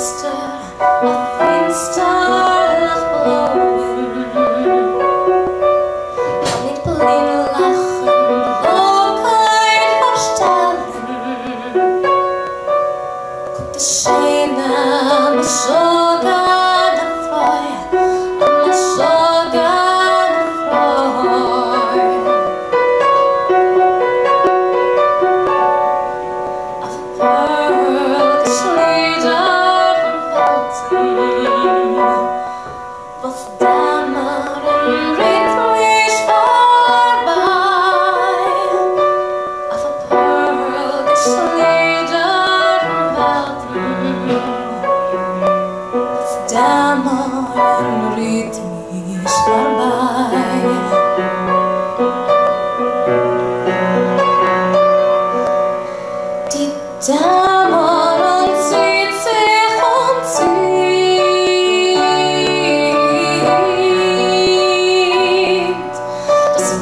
master. Was dämmert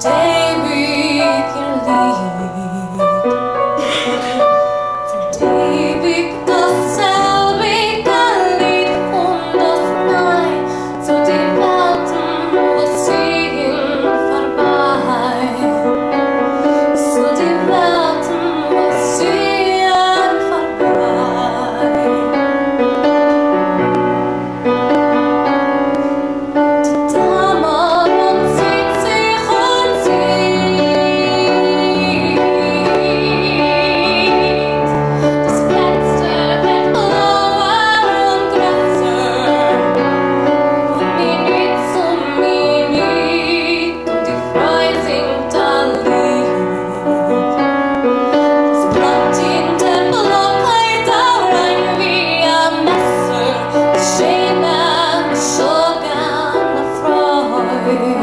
day. Amen.